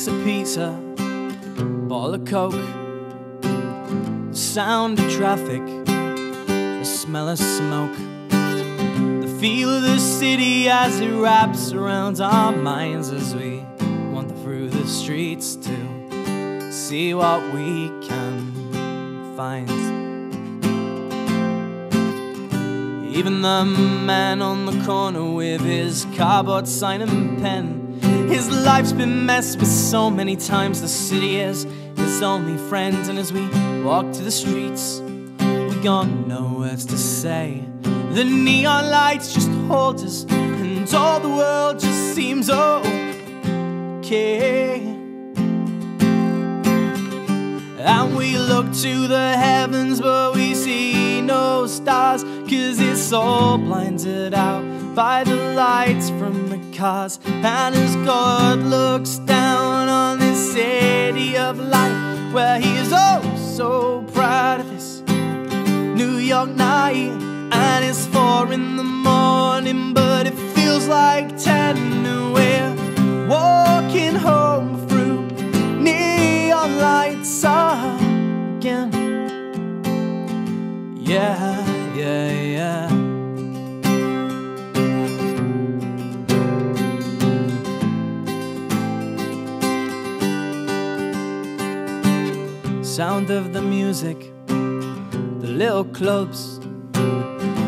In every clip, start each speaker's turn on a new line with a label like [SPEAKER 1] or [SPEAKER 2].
[SPEAKER 1] slice of pizza, bottle of coke, the sound of traffic, the smell of smoke, the feel of the city as it wraps around our minds as we wander through the streets to see what we can find. Even the man on the corner with his cardboard sign and pen. His life's been messed with so many times. The city is his only friend. And as we walk to the streets, we got no words to say. The neon lights just hold us, and all the world just seems okay. And we look to the heavens, but we see no stars, cause it's all blinded out by the lights from the cars. And as God looks down on this city of light, where He is oh so proud of this New York night, and it's four in the morning, but it feels like ten, and we're walking home through neon lights again. Yeah, yeah, yeah. Sound of the music, the little clubs,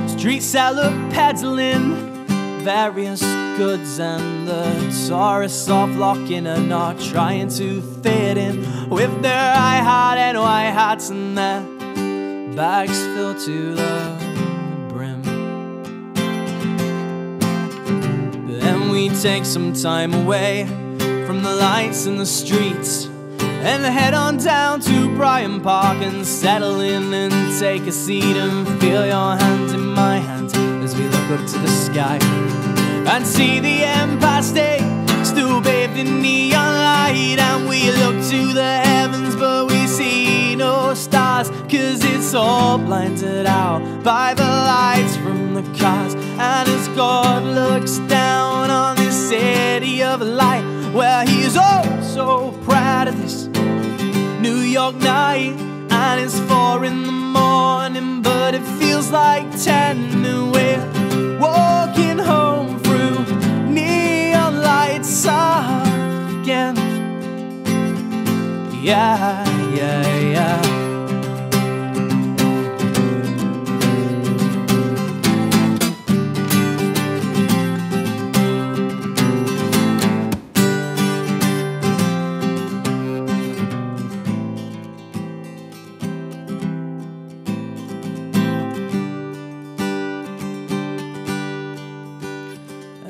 [SPEAKER 1] street seller peddling various goods, and the tourists off locking and not trying to fit in with their high hat and white hats and their bags filled to the brim. Then we take some time away from the lights in the streets and head on down to Bryant Park and settle in and take a seat and feel your hand in my hand as we look up to the sky and see the Empire State still bathed in neon light. And we look to the heavens but we see no stars cause it's all blinded out by the lights from the cars. And as God looks down is oh so proud of this. New York night and it's four in the morning but it feels like ten and we're walking home through neon lights again. Yeah yeah yeah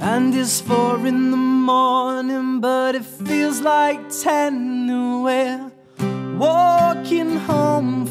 [SPEAKER 1] And it's four in the morning, but it feels like ten. We're walking home